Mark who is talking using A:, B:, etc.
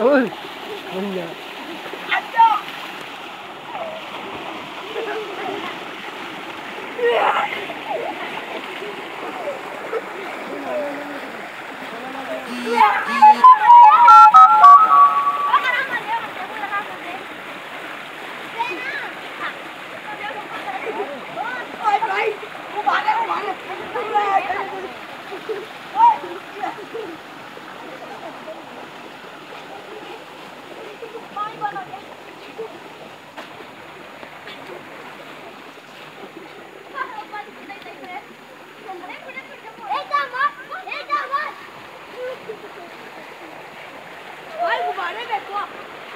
A: Ôi, không nhờ. Yeah.
B: 200多。